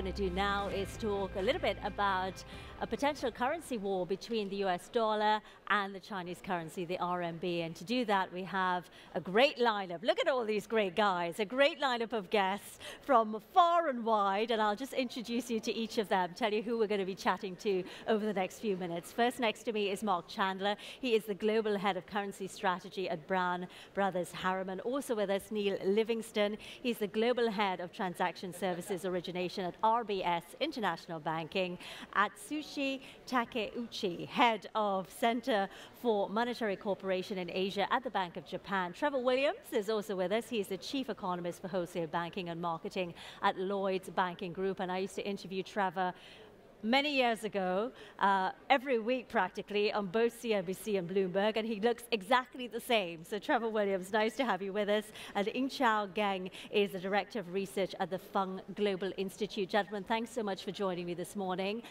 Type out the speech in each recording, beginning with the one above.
going to do now is talk a little bit about a potential currency war between the US dollar and the Chinese currency, the RMB. And to do that, we have a great lineup. Look at all these great guys, a great lineup of guests from far and wide. And I'll just introduce you to each of them, tell you who we're going to be chatting to over the next few minutes. First next to me is Mark Chandler. He is the global head of currency strategy at Brown Brothers Harriman. Also with us, Neil Livingston. He's the global head of transaction services origination at RBS International Banking. Atsushi Takeuchi, head of Center for Monetary Cooperation in Asia at the Bank of Japan. Trevor Williams is also with us. He's the chief economist for wholesale banking and marketing at Lloyds Banking Group. And I used to interview Trevor many years ago, uh, every week practically, on both CNBC and Bloomberg, and he looks exactly the same. So Trevor Williams, nice to have you with us. And Yingqiao Geng is the Director of Research at the Fung Global Institute. Gentlemen, thanks so much for joining me this morning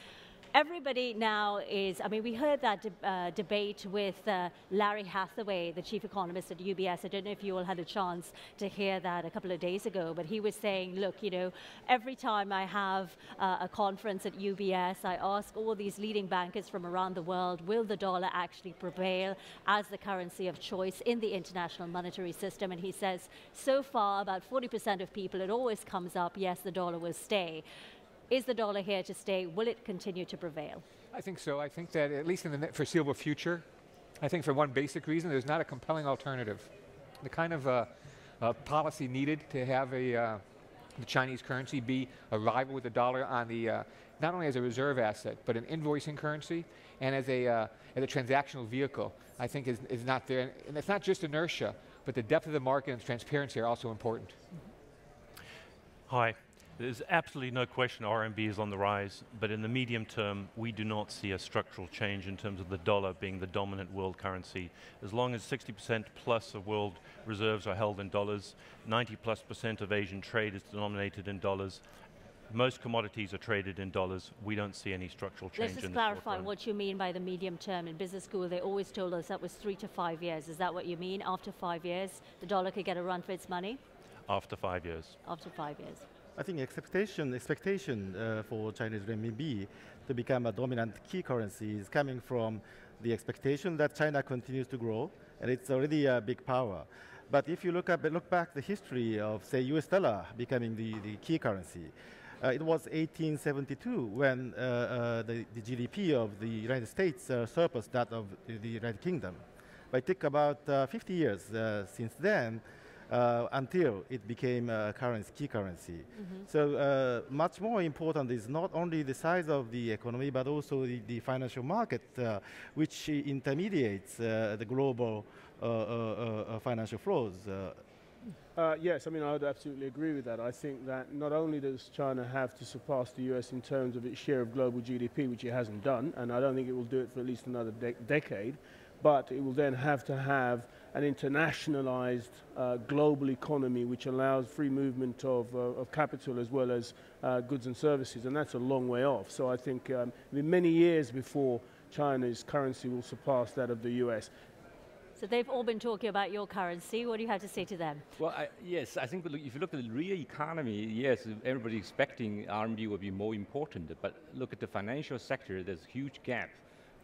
everybody now is, I mean, we heard that de uh, debate with uh, Larry Hatheway, the chief economist at UBS. I don't know if you all had a chance to hear that a couple of days ago, but he was saying, look, you know, every time I have uh, a conference at UBS, I ask all these leading bankers from around the world, will the dollar actually prevail as the currency of choice in the international monetary system? And he says, so far, about 40% of people, it always comes up, yes, the dollar will stay. Is the dollar here to stay? Will it continue to prevail? I think so. I think that at least in the foreseeable future, I think for one basic reason, there's not a compelling alternative. The kind of uh, uh, policy needed to have a uh, the Chinese currency be a rival with the dollar on the uh, not only as a reserve asset, but an invoicing currency and as a uh, as a transactional vehicle, I think is, is not there. And it's not just inertia, but the depth of the market and transparency are also important. Hi, there's absolutely no question RMB is on the rise, but in the medium term, we do not see a structural change in terms of the dollar being the dominant world currency. As long as 60% plus of world reserves are held in dollars, 90 plus percent of Asian trade is denominated in dollars, most commodities are traded in dollars. We don't see any structural change Let's just clarify what you mean by the medium term. In business school, they always told us that was three to five years. Is that what you mean? After five years, the dollar could get a run for its money? After five years. After five years. I think expectation expectation uh, for Chinese renminbi to become a dominant key currency is coming from the expectation that China continues to grow, and it's already a big power. But if you look, up, look back the history of, say, US dollar becoming the, the key currency, uh, it was 1872 when uh, uh, the, the, GDP of the United States uh, surpassed that of the United Kingdom. But it took about uh, 50 years uh, since then uh, until it became a currency, key currency. Mm -hmm. So uh, much more important is not only the size of the economy, but also the, the financial market, uh, which intermediates uh, the global uh, uh, financial flows. yes, I mean, I would absolutely agree with that. I think that not only does China have to surpass the US in terms of its share of global GDP, which it hasn't done, and I don't think it will do it for at least another de decade, but it will then have to have an internationalized uh, global economy which allows free movement of, uh, of capital as well as uh, goods and services, and that's a long way off. So I think um, it'll be many years before China's currency will surpass that of the US. So they've all been talking about your currency. What do you have to say to them? Well, I, yes, I think if you look at the real economy, yes, everybody's expecting RMB will be more important. But look at the financial sector, there's a huge gap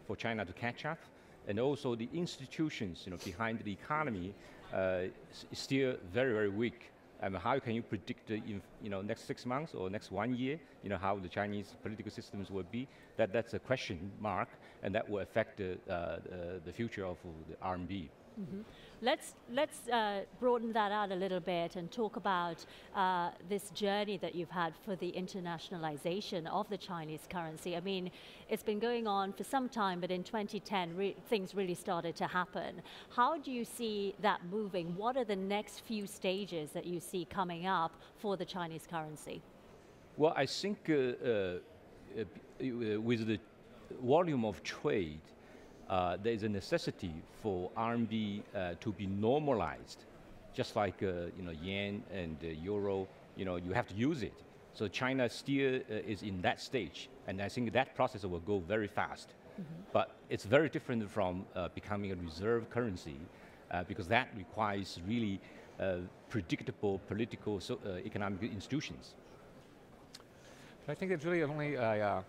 for China to catch up and also the institutions you know, behind the economy uh, is still very, very weak. I mean, how can you predict in you know, next six months or next one year, you know, how the Chinese political systems will be? That, that's a question mark, and that will affect the, uh, the future of the RMB. Mm -hmm. Let's, let's uh, broaden that out a little bit and talk about uh, this journey that you've had for the internationalization of the Chinese currency. I mean, it's been going on for some time, but in 2010, re things really started to happen. How do you see that moving? What are the next few stages that you see coming up for the Chinese currency? Well, I think uh, uh, uh with the volume of trade, uh, there is a necessity for RMB uh, to be normalized, just like uh, you know yen and euro. You know you have to use it. So China still uh, is in that stage, and I think that process will go very fast. Mm -hmm. But it's very different from uh, becoming a reserve currency, uh, because that requires really predictable political so, economic institutions. I think it's really only uh,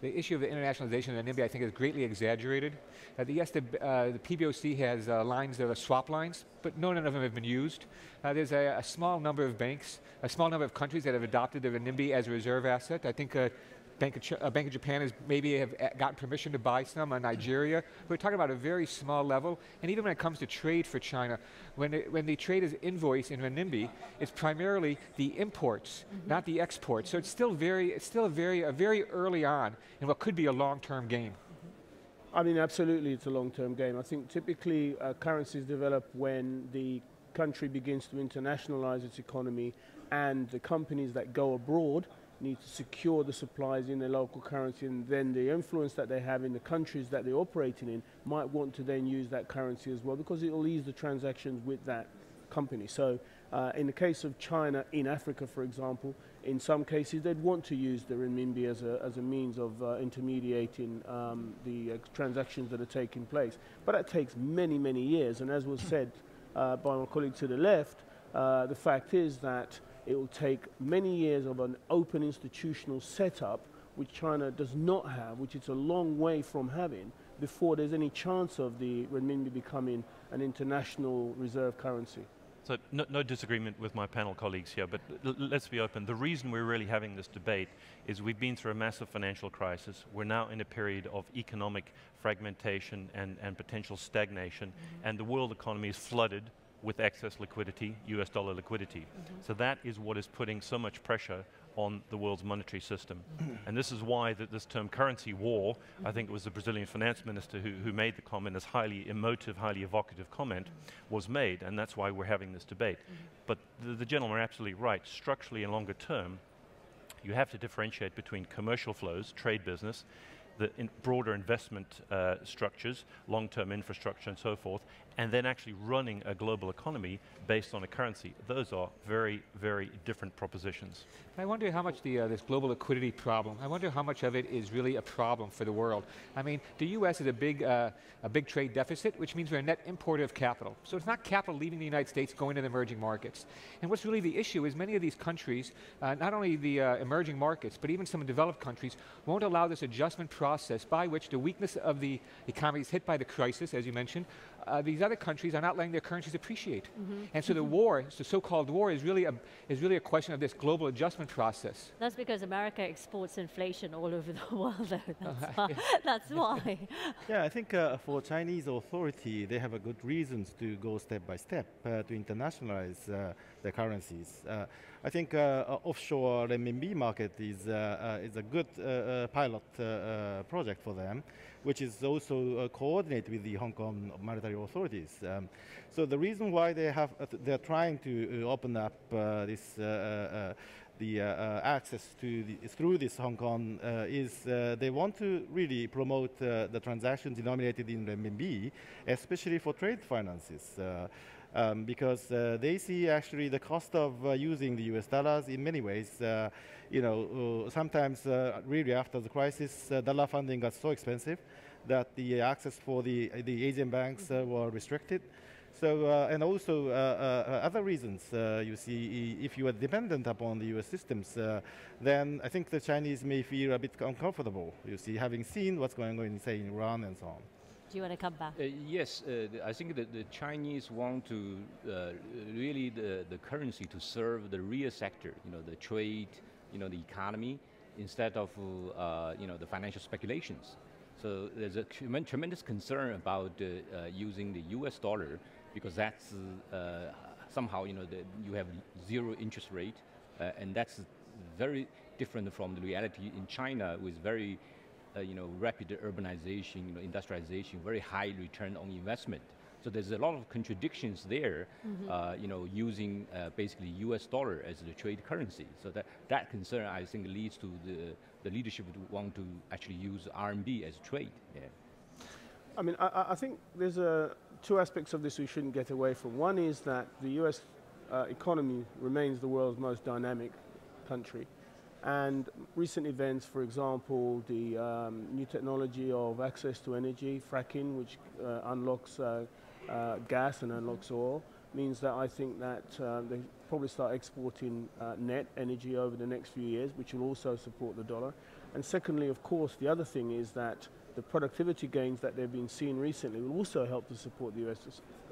the issue of the internationalization of renminbi, I think, is greatly exaggerated. Uh, the, yes, the, uh, the PBOC has uh, lines that are swap lines, but none of them have been used. Uh, there's a, a, small number of banks, a small number of countries that have adopted the renminbi as a reserve asset. I think uh, Bank of, Ch uh, Bank of Japan has maybe have uh, gotten permission to buy some on Nigeria. We're talking about a very small level, and even when it comes to trade for China, when, it, when the trade is invoiced in renminbi, it's primarily the imports, mm -hmm. not the exports. So it's still very, it's still a very, a very early on in what could be a long-term game. I mean, absolutely, it's a long-term game. I think typically uh, currencies develop when the country begins to internationalize its economy and the companies that go abroad need to secure the supplies in their local currency and then the influence that they have in the countries that they're operating in might want to then use that currency as well because it will ease the transactions with that company. So uh, in the case of China in Africa, for example, in some cases they'd want to use the renminbi as a, as a means of uh, intermediating um, the uh, transactions that are taking place. But that takes many, many years. And as was said uh, by my colleague to the left, uh, the fact is that it will take many years of an open institutional setup, which China does not have, which it's a long way from having, before there's any chance of the renminbi becoming an international reserve currency. So no, no, disagreement with my panel colleagues here, but let's be open. The reason we're really having this debate is we've been through a massive financial crisis. We're now in a period of economic fragmentation and, and potential stagnation, mm -hmm. and the world economy is flooded with excess liquidity, US dollar liquidity. Mm -hmm. So that is what is putting so much pressure on the world's monetary system. and this is why that this term currency war, I think it was the Brazilian finance minister who, who made the comment, this highly emotive, highly evocative comment, was made, and that's why we're having this debate. But the, the gentlemen are absolutely right. Structurally and longer term, you have to differentiate between commercial flows, trade business, the in broader investment uh, structures, long-term infrastructure and so forth, and then actually running a global economy based on a currency. Those are very, very different propositions. I wonder how much the, uh, this global liquidity problem, I wonder how much of it is really a problem for the world. I mean, the US is a big, uh, a big trade deficit, which means we're a net importer of capital. So it's not capital leaving the United States going to the emerging markets. And what's really the issue is many of these countries, uh, not only the uh, emerging markets, but even some developed countries, won't allow this adjustment process by which the weakness of the economy is hit by the crisis, as you mentioned, uh, these other countries are not letting their currencies appreciate. Mm -hmm. And so the war, the so-called war, is really, a, is really a question of this global adjustment process. That's because America exports inflation all over the world, though. That's, uh, why, yeah. that's why. yeah, I think uh, for Chinese authority, they have a good reasons to go step by step uh, to internationalize uh, their currencies. Uh, I think offshore renminbi market is, is a good pilot project for them which is also uh, coordinated with the Hong Kong monetary authorities. Um, so the reason why they have uh, they're trying to uh, open up uh, this uh, the uh, uh, access to the, through this Hong Kong uh, is they want to really promote the transactions denominated in renminbi, especially for trade finances. Um, because uh, they see actually the cost of uh, using the US dollars in many ways. Uh, you know, sometimes really after the crisis, dollar funding got so expensive that the access for the, the Asian banks were restricted. So, uh, and also uh, uh, other reasons, you see, if you are dependent upon the US systems, then I think the Chinese may feel a bit uncomfortable, you see, having seen what's going on in, say, in Iran and so on. Do you want to come back? Uh, yes, uh, I think that the Chinese want to uh, really the, the currency to serve the real sector, you know, the trade, you know, the economy, instead of, uh, you know, the financial speculations. So there's a tremendous concern about uh, uh, using the US dollar because that's somehow, you know, the, you have zero interest rate, and that's very different from the reality in China with very uh, you know, rapid urbanization, you know, industrialization, very high return on investment. So there's a lot of contradictions there, mm -hmm. uh, you know, using uh, basically US dollar as the trade currency. So that, that concern, I think, leads to the, the leadership to want to actually use RMB as trade. Yeah. I mean, I, I think there's a, two aspects of this we shouldn't get away from. One is that the US uh, economy remains the world's most dynamic country. And recent events, for example, the um, new technology of access to energy, fracking, which uh, unlocks uh, uh, gas and unlocks oil means that I think that uh, they probably start exporting uh, net energy over the next few years, which will also support the dollar. And secondly, of course, the other thing is that the productivity gains that they've been seeing recently will also help to support the US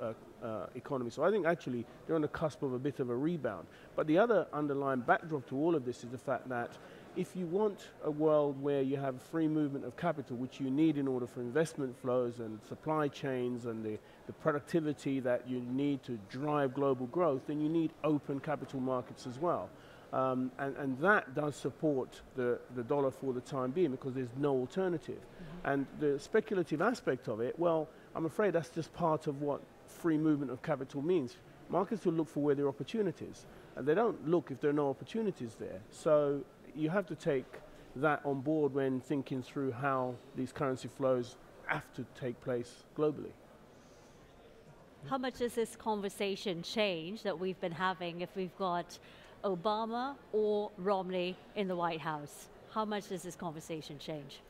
uh, uh, economy. So I think actually they're on the cusp of a bit of a rebound. But the other underlying backdrop to all of this is the fact that if you want a world where you have free movement of capital, which you need in order for investment flows and supply chains and the, the productivity that you need to drive global growth, then you need open capital markets as well. Um, and, and, that does support the, the dollar for the time being because there's no alternative. Mm -hmm. And the speculative aspect of it, well, I'm afraid that's just part of what free movement of capital means. Markets will look for where there are opportunities, and they don't look if there are no opportunities there. So you have to take that on board when thinking through how these currency flows have to take place globally. How much does this conversation change that we've been having if we've got Obama or Romney in the White House? How much does this conversation change?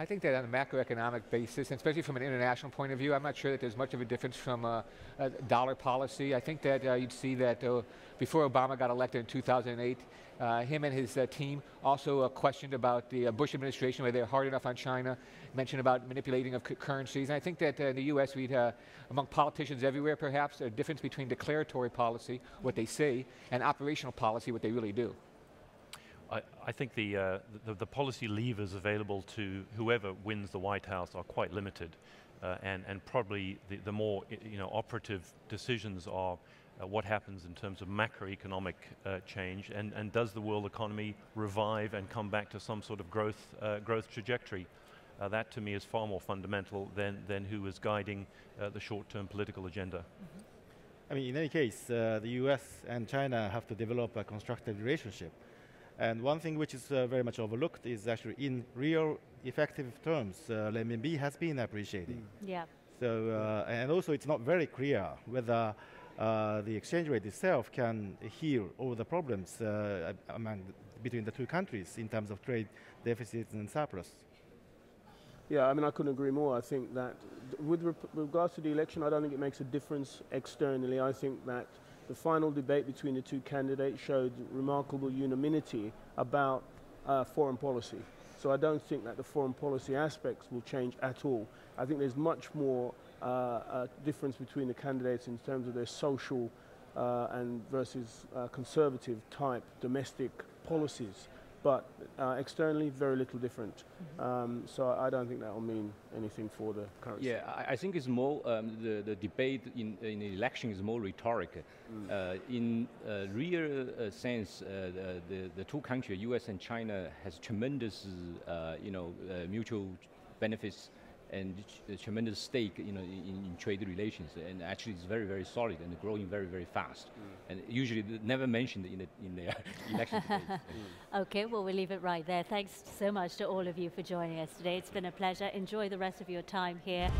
I think that on a macroeconomic basis, and especially from an international point of view, I'm not sure that there's much of a difference from uh, a dollar policy. I think that uh, you'd see that uh, before Obama got elected in 2008, uh, him and his uh, team also questioned about the Bush administration, whether they're hard enough on China, mentioned about manipulating of currencies. And I think that in the U.S., we'd, among politicians everywhere perhaps, a difference between declaratory policy, what they say, and operational policy, what they really do. I, I think the, uh, the, the, policy levers available to whoever wins the White House are quite limited. Uh, and, and probably the, the more you know, operative decisions are uh, what happens in terms of macroeconomic uh, change and, and does the world economy revive and come back to some sort of growth, uh, growth trajectory. Uh, that to me is far more fundamental than, than who is guiding the short-term political agenda. Mm -hmm. I mean, in any case, the US and China have to develop a constructive relationship and one thing which is uh, very much overlooked is actually in real effective terms, uh, renminbi has been appreciating. Mm. Yeah. So, uh, and also it's not very clear whether uh, the exchange rate itself can heal all the problems uh, among between the two countries in terms of trade deficits and surplus. Yeah, I mean, I couldn't agree more. I think that with, with regards to the election, I don't think it makes a difference externally. I think that the final debate between the two candidates showed remarkable unanimity about uh, foreign policy. So I don't think that the foreign policy aspects will change at all. I think there's much more uh, uh, difference between the candidates in terms of their social uh, and versus uh, conservative type domestic policies but uh, externally very little different. Mm -hmm. um, so I don't think that will mean anything for the currency. Yeah, I, I think it's more um, the the debate in in the election is more rhetoric. Mm. Uh, in uh, real uh, sense, uh, the, the, the two countries, U.S. and China, has tremendous uh, you know mutual benefits and a tremendous stake you know, in, in, trade relations. And actually it's very, very solid and growing very, very fast. Mm. And usually never mentioned in the, in the election mm. Okay, well, we'll leave it right there. Thanks so much to all of you for joining us today. It's been a pleasure. Enjoy the rest of your time here.